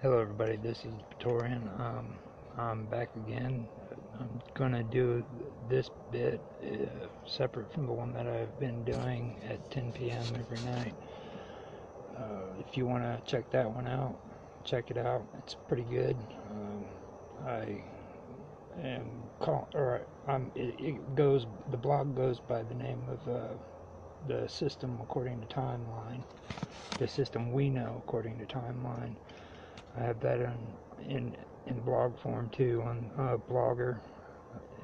Hello, everybody. This is Praetorian. Um, I'm back again. I'm gonna do this bit uh, separate from the one that I've been doing at 10 p.m. every night. Uh, if you want to check that one out, check it out. It's pretty good. Um, I am call or I'm, it, it goes. The blog goes by the name of uh, the system according to timeline. The system we know according to timeline. I have that in in, in blog form too on uh, Blogger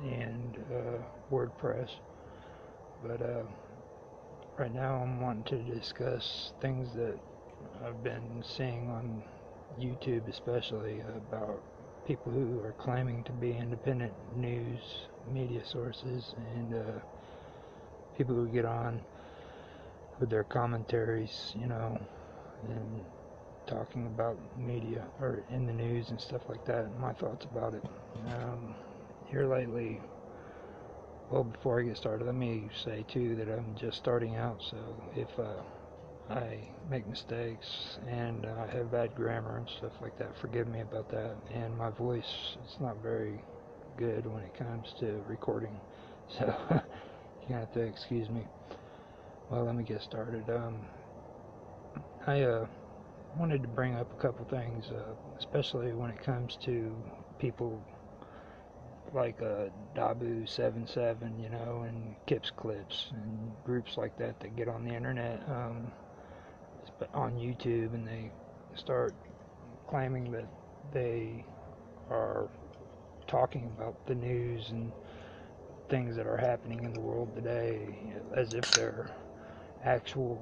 and uh, WordPress. But uh, right now I'm wanting to discuss things that I've been seeing on YouTube, especially about people who are claiming to be independent news media sources and uh, people who get on with their commentaries, you know, and talking about media or in the news and stuff like that. And my thoughts about it. Um, here lately, well, before I get started, let me say too that I'm just starting out. So if uh, I make mistakes and I have bad grammar and stuff like that, forgive me about that. And my voice is not very good when it comes to recording, so you have to excuse me. Well, let me get started. Um, I uh, wanted to bring up a couple things, uh, especially when it comes to people like uh, Dahboo77, you know, and Kips Clips and groups like that that get on the internet, um, on YouTube, and they start claiming that they are talking about the news and things that are happening in the world today as if they're actual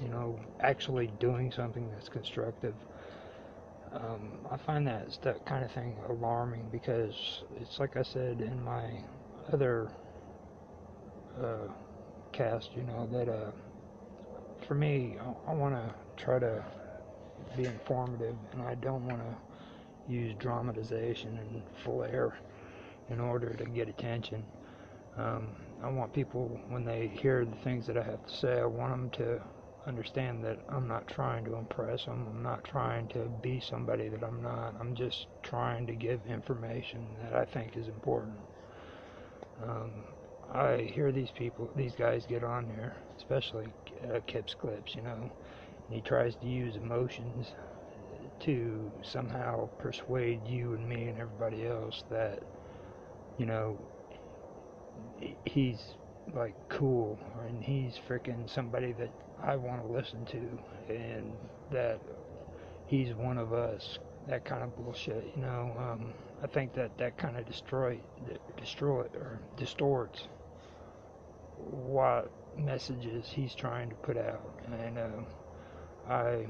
you know, actually doing something that's constructive. Um, I find that that kind of thing alarming because it's like I said in my other uh, cast, you know, that uh, for me, I, I want to try to be informative and I don't want to use dramatization and flair in order to get attention. Um, I want people, when they hear the things that I have to say, I want them to understand that I'm not trying to impress them. I'm not trying to be somebody that I'm not. I'm just trying to give information that I think is important. Um, I hear these people, these guys get on there, especially uh, Kips Clips, you know, and he tries to use emotions to somehow persuade you and me and everybody else that, you know, he's like cool and he's freaking somebody that I want to listen to and that he's one of us that kind of bullshit you know um, I think that that kind of destroy destroy or distorts what messages he's trying to put out and uh, I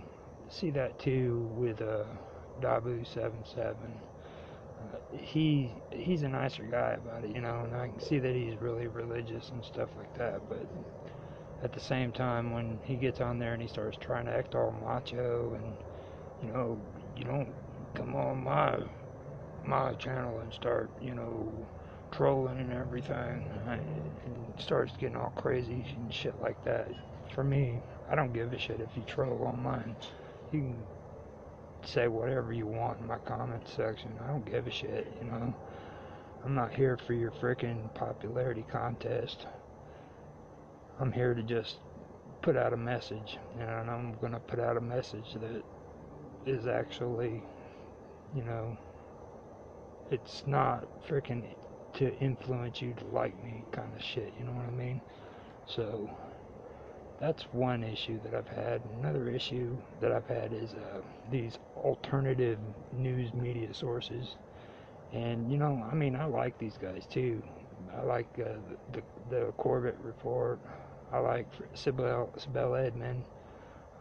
see that too with uh, Dahboo 77 he he's a nicer guy about it, you know, and I can see that he's really religious and stuff like that. But at the same time, when he gets on there and he starts trying to act all macho and you know, you don't come on my my channel and start, you know, trolling and everything, and starts getting all crazy and shit like that. For me, I don't give a shit if you troll on mine. You can say whatever you want in my comment section. I don't give a shit, you know. I'm not here for your freaking popularity contest. I'm here to just put out a message, and I'm going to put out a message that is actually, you know, it's not freaking to influence you to like me kind of shit, you know what I mean? So, that's one issue that I've had. Another issue that I've had is uh, these alternative news media sources. And you know, I mean, I like these guys too. I like uh, the, the, the Corbett Report. I like Sibel Sibel Edmond.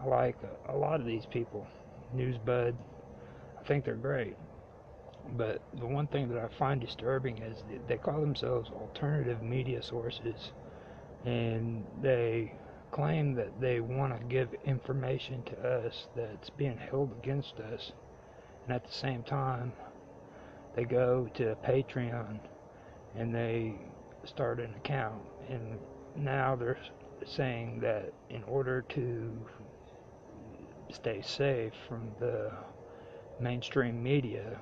I like a, lot of these people. Newsbud. I think they're great. But the one thing that I find disturbing is they call themselves alternative media sources, and they claim that they want to give information to us that's being held against us, and at the same time, they go to Patreon and they start an account, and now they're saying that in order to stay safe from the mainstream media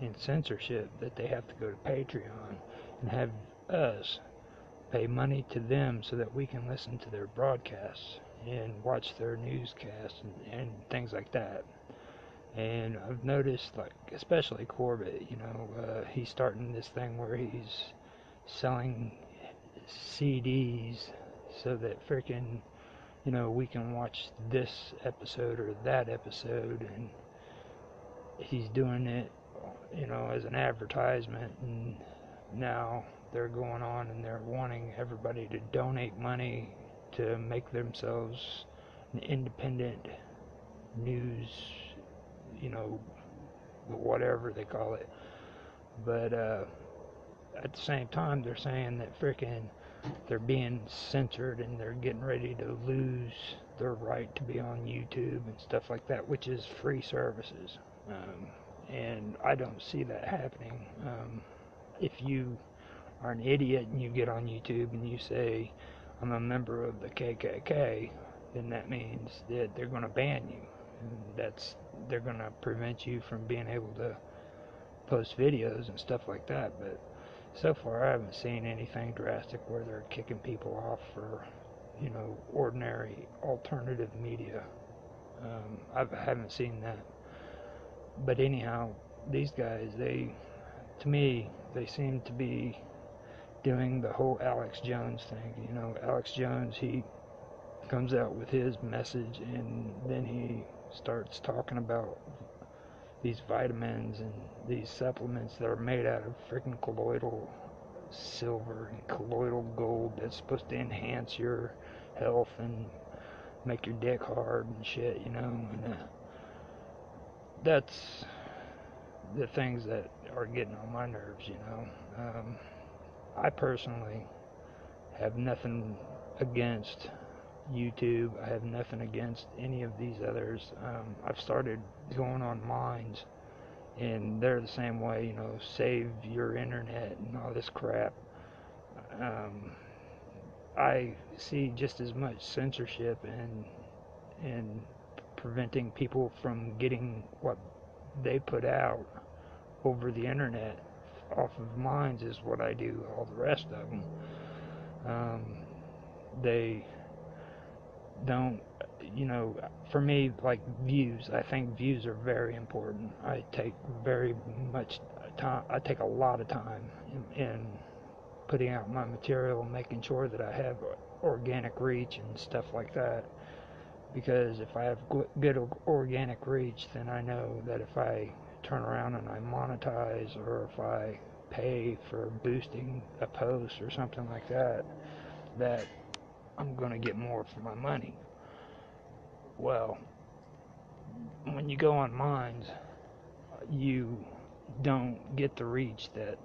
and censorship that they have to go to Patreon and have us pay money to them so that we can listen to their broadcasts and watch their newscasts and, and things like that. And I've noticed, like, especially Corbett, you know, uh, he's starting this thing where he's selling CDs so that freaking, you know, we can watch this episode or that episode. And he's doing it, you know, as an advertisement. And now they're going on and they're wanting everybody to donate money to make themselves an independent news, you know, whatever they call it. But uh, at the same time, they're saying that freaking they're being censored and they're getting ready to lose their right to be on YouTube and stuff like that, which is free services. Um, and I don't see that happening. Um, if you are an idiot and you get on YouTube and you say, I'm a member of the KKK, then that means that they're going to ban you. And that's they're going to prevent you from being able to post videos and stuff like that. But so far, I haven't seen anything drastic where they're kicking people off for, you know, ordinary alternative media. Um, I haven't seen that. But anyhow, these guys, they, to me, they seem to be doing the whole Alex Jones thing. You know, Alex Jones, he comes out with his message and then he starts talking about these vitamins and these supplements that are made out of freaking colloidal silver and colloidal gold that's supposed to enhance your health and make your dick hard and shit, you know. And uh, that's the things that are getting on my nerves, you know. Um, I personally have nothing against YouTube. I have nothing against any of these others. Um, I've started going on Minds, and they're the same way. You know, save your internet and all this crap. Um, I see just as much censorship and and preventing people from getting what they put out over the internet off of Minds is what I do. All the rest of them, um, they don't. You know, for me, like views, I think views are very important. I take very much time. I take a lot of time in, in putting out my material, making sure that I have organic reach and stuff like that. Because if I have good organic reach, then I know that if I turn around and I monetize or if I pay for boosting a post or something like that, that I'm going to get more for my money. Well, when you go on Minds, you don't get the reach that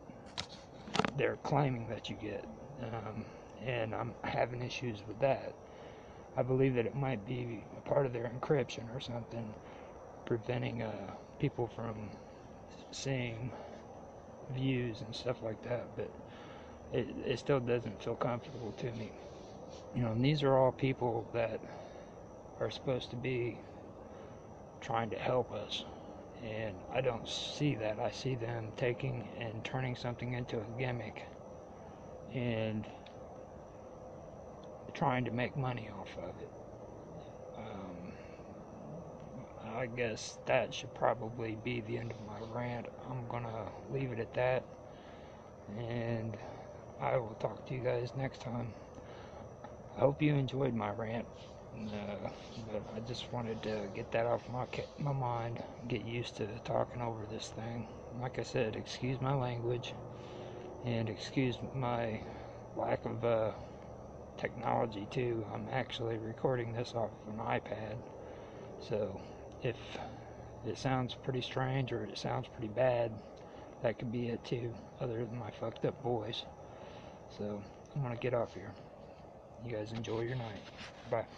they're claiming that you get. Um, and I'm having issues with that. I believe that it might be a part of their encryption or something preventing uh, people from seeing views and stuff like that, but it, it still doesn't feel comfortable to me. You know, and these are all people that are supposed to be trying to help us. And I don't see that. I see them taking and turning something into a gimmick and trying to make money off of it. Um, I guess that should probably be the end of my rant. I'm gonna leave it at that, and I will talk to you guys next time. I hope you enjoyed my rant, uh, but I just wanted to get that off my my mind, get used to talking over this thing. Like I said, excuse my language, and excuse my lack of uh, technology too. I'm actually recording this off of an iPad, so if it sounds pretty strange or it sounds pretty bad, that could be it too, other than my fucked up voice. So I'm gonna get off here. You guys enjoy your night. Bye.